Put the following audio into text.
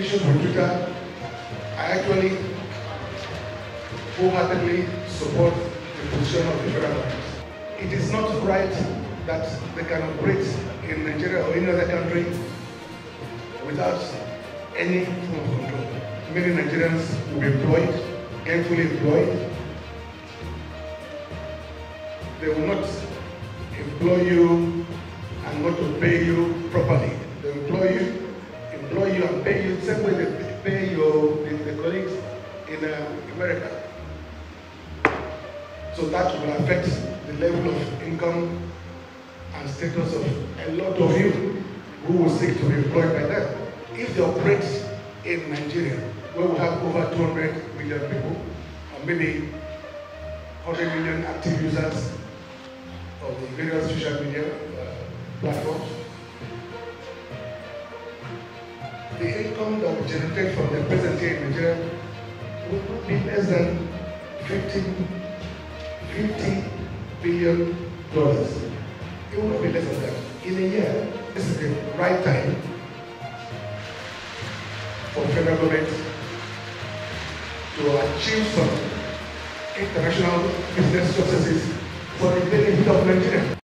issues with Twitter, I actually wholeheartedly support the position of the federal government. It is not right that they can operate in Nigeria or any other country without any form of control. Many Nigerians will be employed, gainfully employed. They will not employ you and not to pay you properly. They employ you, pay you the same way they pay your the, the colleagues in uh, America. So that will affect the level of income and status of a lot of you who will seek to be employed by them. If they operate in Nigeria, where we have over 200 million people, and maybe 100 million active users of the various social media uh, platforms, the income that we generate from the present here in Nigeria would not be less than 50, 50 billion dollars. It would not be less than that. In a year, this is the right time for the federal government to achieve some international business successes for the benefit of Nigeria.